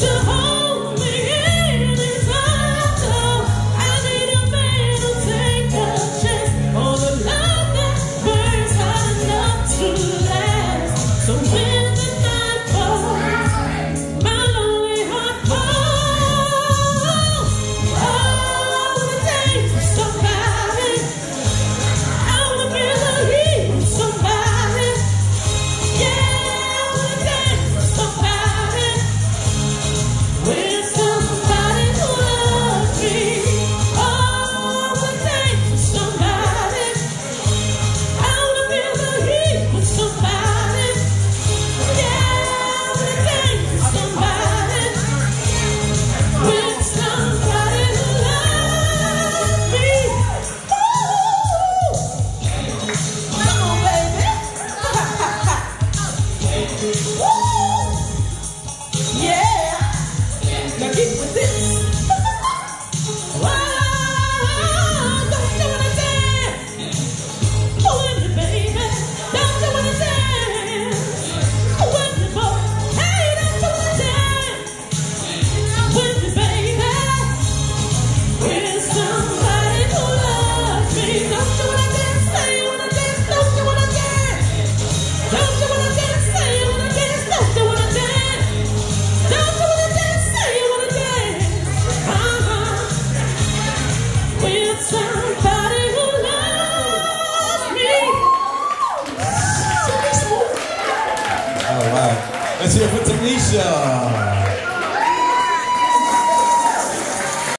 Let's hear it for Tanisha.